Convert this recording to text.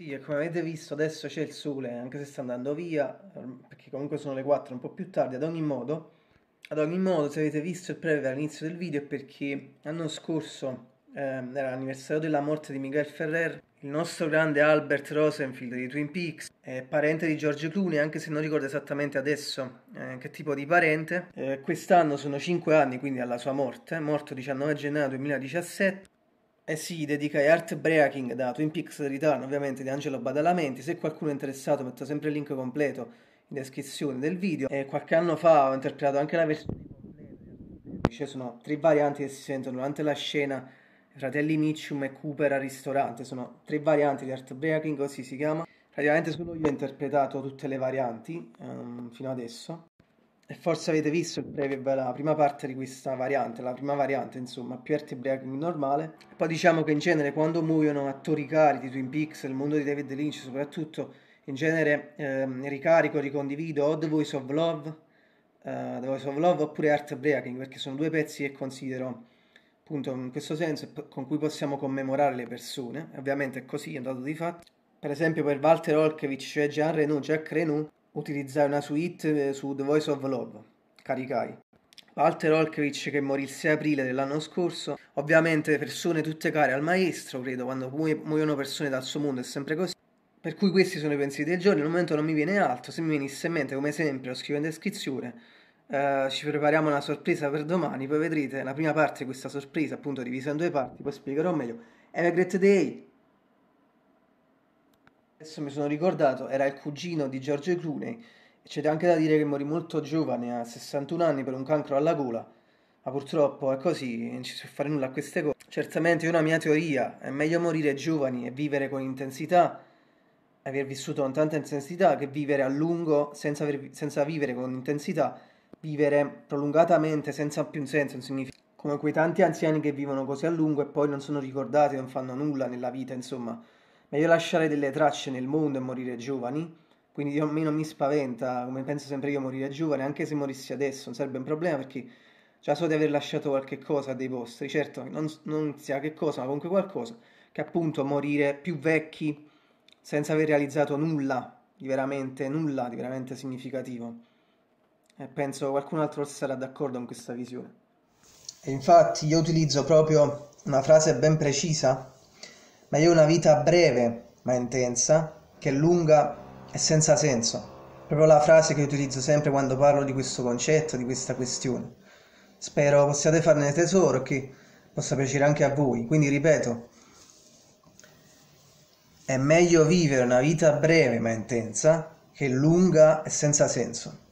Sì, e come avete visto adesso c'è il sole, anche se sta andando via, perché comunque sono le 4, un po' più tardi, ad ogni modo, ad ogni modo se avete visto il breve all'inizio del video è perché l'anno scorso eh, era l'anniversario della morte di Miguel Ferrer, il nostro grande Albert Rosenfield di Twin Peaks, è parente di George Clooney, anche se non ricordo esattamente adesso eh, che tipo di parente. Eh, quest'anno sono 5 anni quindi alla sua morte, morto 19 gennaio 2017. Eh sì, dedica Heartbreaking da Twin Peaks Return, ovviamente di Angelo Badalamenti. Se qualcuno è interessato, metto sempre il link completo in descrizione del video. E qualche anno fa ho interpretato anche la versione completa. Ci sono tre varianti che si sentono durante la scena. Fratelli Mitchum e Cooper al ristorante. Sono tre varianti di Heartbreaking, così si chiama. Praticamente solo io ho interpretato tutte le varianti um, fino adesso. Forse avete visto il breve, la prima parte di questa variante, la prima variante insomma, più breaking normale. Poi diciamo che in genere quando muoiono attori cari di Twin Peaks, il mondo di David Lynch soprattutto, in genere ehm, ricarico, ricondivido o The Voice of Love, uh, The Voice of Love oppure breaking perché sono due pezzi che considero appunto in questo senso con cui possiamo commemorare le persone, ovviamente è così, è un dato di fatto. Per esempio per Walter Olkevich, cioè Jean Reno, Jack Reno, utilizzai una suite eh, su The Voice of Love, caricai. Walter Olkevich che morì il 6 aprile dell'anno scorso, ovviamente persone tutte care al maestro, credo, quando muoiono persone dal suo mondo è sempre così. Per cui questi sono i pensieri del giorno, al momento non mi viene altro, se mi venisse in mente come sempre lo scrivo in descrizione, uh, ci prepariamo una sorpresa per domani, poi vedrete la prima parte di questa sorpresa, appunto divisa in due parti, poi spiegherò meglio. Have a great day! Adesso mi sono ricordato, era il cugino di George Clooney. C'è anche da dire che morì molto giovane, a 61 anni, per un cancro alla gola. Ma purtroppo è così, non ci si può fare nulla a queste cose. Certamente è una mia teoria, è meglio morire giovani e vivere con intensità, aver vissuto con tanta intensità, che vivere a lungo senza, aver, senza vivere con intensità, vivere prolungatamente senza più un senso, un significato. Come quei tanti anziani che vivono così a lungo e poi non sono ricordati, non fanno nulla nella vita, insomma meglio lasciare delle tracce nel mondo e morire giovani. Quindi a me mi spaventa, come penso sempre io, morire giovane, anche se morissi adesso non sarebbe un problema perché già so di aver lasciato qualche cosa dei vostri, certo, non, non sia che cosa, ma comunque qualcosa, che appunto morire più vecchi senza aver realizzato nulla di veramente, nulla di veramente significativo. E penso qualcun altro sarà d'accordo con questa visione. E infatti io utilizzo proprio una frase ben precisa Meglio una vita breve ma intensa che lunga e senza senso. Proprio la frase che utilizzo sempre quando parlo di questo concetto, di questa questione. Spero possiate farne tesoro e che possa piacere anche a voi. Quindi ripeto, è meglio vivere una vita breve ma intensa che lunga e senza senso.